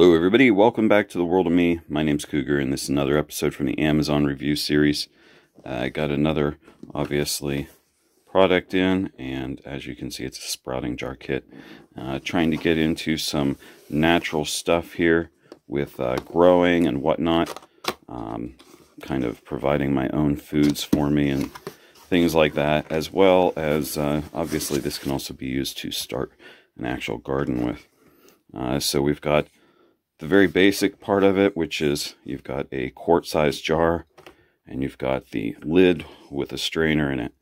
Hello, everybody. Welcome back to the world of me. My name's Cougar, and this is another episode from the Amazon review series. Uh, I got another, obviously, product in, and as you can see, it's a sprouting jar kit. Uh, trying to get into some natural stuff here with uh, growing and whatnot. Um, kind of providing my own foods for me and things like that, as well as, uh, obviously, this can also be used to start an actual garden with. Uh, so we've got the very basic part of it, which is you've got a quart-sized jar and you've got the lid with a strainer in it.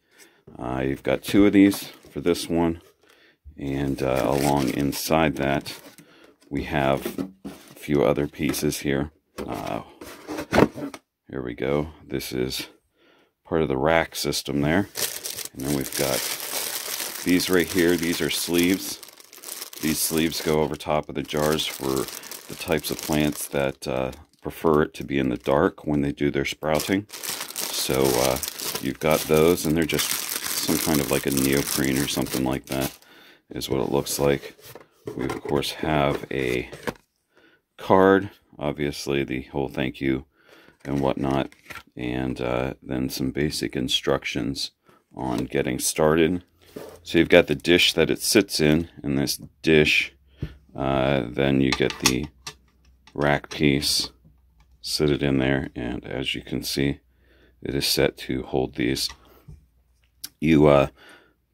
Uh, you've got two of these for this one, and uh, along inside that we have a few other pieces here. Uh, here we go. This is part of the rack system there. And then we've got these right here. These are sleeves. These sleeves go over top of the jars for the types of plants that uh, prefer it to be in the dark when they do their sprouting. So uh, you've got those, and they're just some kind of like a neoprene or something like that is what it looks like. We, of course, have a card, obviously the whole thank you and whatnot, and uh, then some basic instructions on getting started. So you've got the dish that it sits in, and this dish, uh, then you get the rack piece, sit it in there, and as you can see, it is set to hold these. You uh,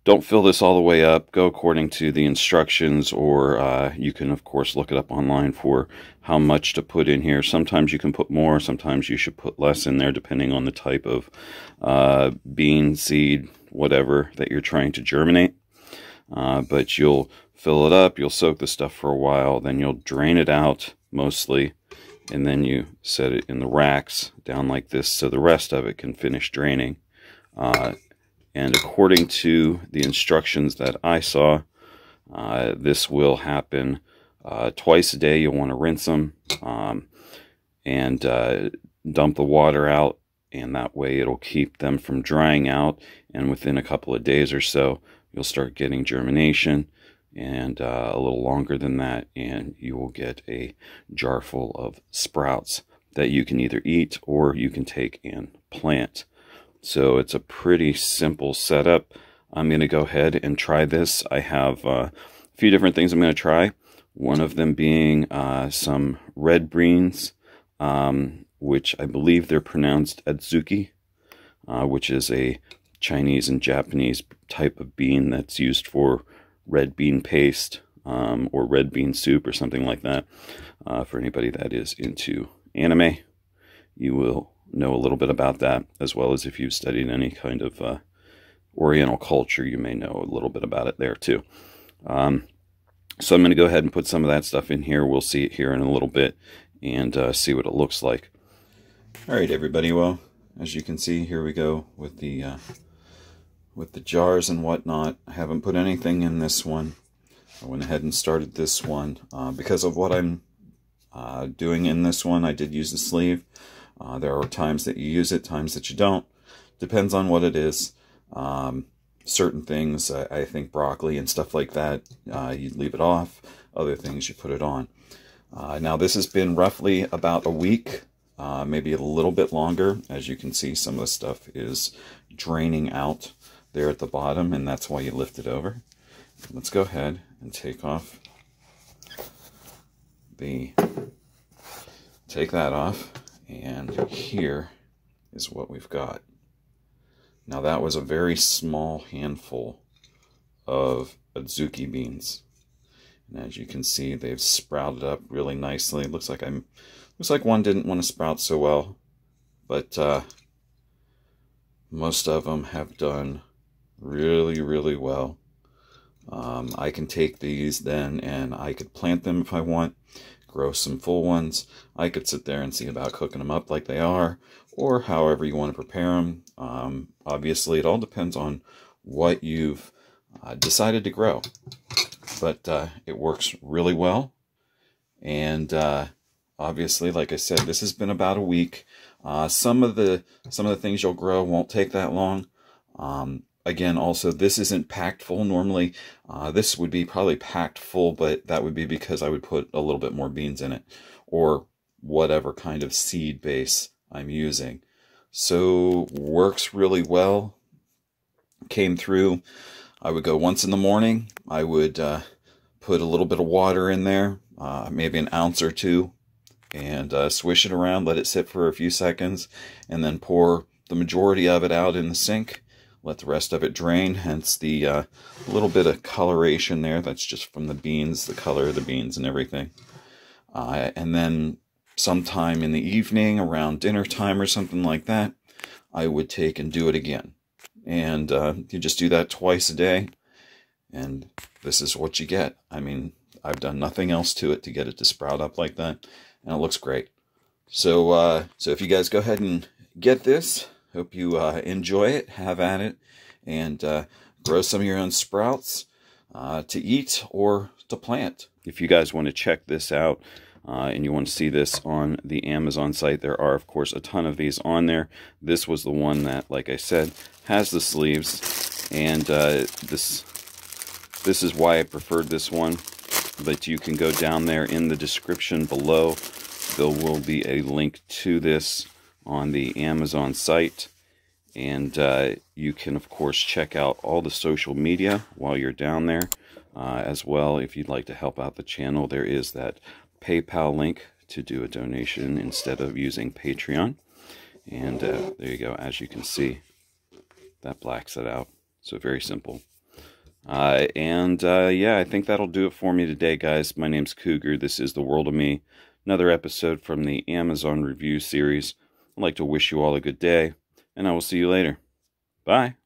don't fill this all the way up. Go according to the instructions, or uh, you can, of course, look it up online for how much to put in here. Sometimes you can put more, sometimes you should put less in there, depending on the type of uh, bean, seed, whatever that you're trying to germinate. Uh, but you'll fill it up, you'll soak the stuff for a while, then you'll drain it out mostly, and then you set it in the racks down like this so the rest of it can finish draining. Uh, and according to the instructions that I saw, uh, this will happen uh, twice a day. You'll want to rinse them um, and uh, dump the water out, and that way it'll keep them from drying out. And within a couple of days or so, you'll start getting germination and uh, a little longer than that, and you will get a jar full of sprouts that you can either eat or you can take and plant. So it's a pretty simple setup. I'm going to go ahead and try this. I have uh, a few different things I'm going to try. One of them being uh, some red beans, um, which I believe they're pronounced adzuki, uh, which is a Chinese and Japanese type of bean that's used for red bean paste um, or red bean soup or something like that. Uh, for anybody that is into anime, you will know a little bit about that, as well as if you've studied any kind of uh, Oriental culture, you may know a little bit about it there too. Um, so I'm going to go ahead and put some of that stuff in here. We'll see it here in a little bit and uh, see what it looks like. All right, everybody. Well, as you can see, here we go with the uh, with the jars and whatnot. I haven't put anything in this one. I went ahead and started this one uh, because of what I'm uh, doing in this one. I did use the sleeve. Uh, there are times that you use it, times that you don't. Depends on what it is. Um, certain things, I, I, think broccoli and stuff like that, uh, you leave it off. Other things, you put it on. Uh, now, this has been roughly about a week, uh, maybe a little bit longer. As you can see, some of the stuff is draining out there at the bottom, and that's why you lift it over. Let's go ahead and take off the, take that off, and here is what we've got. Now that was a very small handful of adzuki beans. And as you can see, they've sprouted up really nicely. Looks like I'm looks like one didn't want to sprout so well, but uh, most of them have done really, really well. Um, I can take these then and I could plant them if I want, grow some full ones. I could sit there and see about cooking them up like they are, or however you want to prepare them. Um, obviously, it all depends on what you've uh, decided to grow. But uh, it works really well. And uh, obviously, like I said, this has been about a week. Uh, some of the some of the things you'll grow won't take that long. Um, again, also, this isn't packed full. Normally, uh, this would be probably packed full, but that would be because I would put a little bit more beans in it or whatever kind of seed base I'm using. So, works really well. Came through. I would go once in the morning. I would uh, put a little bit of water in there, uh, maybe an ounce or two, and uh, swish it around, let it sit for a few seconds, and then pour the majority of it out in the sink let the rest of it drain, hence the uh, little bit of coloration there. That's just from the beans, the color of the beans and everything. Uh, and then sometime in the evening, around dinner time or something like that, I would take and do it again. And uh, you just do that twice a day, and this is what you get. I mean, I've done nothing else to it to get it to sprout up like that, and it looks great. So, uh, so if you guys go ahead and get this, Hope you uh, enjoy it, have at it, and uh, grow some of your own sprouts uh, to eat or to plant. If you guys want to check this out uh, and you want to see this on the Amazon site, there are, of course, a ton of these on there. This was the one that, like I said, has the sleeves, and uh, this this is why I preferred this one. But you can go down there in the description below. There will be a link to this on the Amazon site. And uh, you can, of course, check out all the social media while you're down there. Uh, as well, if you'd like to help out the channel, there is that PayPal link to do a donation instead of using Patreon. And uh, there you go. As you can see, that blacks it out. So very simple. Uh, and uh, yeah, I think that'll do it for me today, guys. My name's Cougar. This is The World of Me. Another episode from the Amazon review series. I'd like to wish you all a good day, and I will see you later. Bye.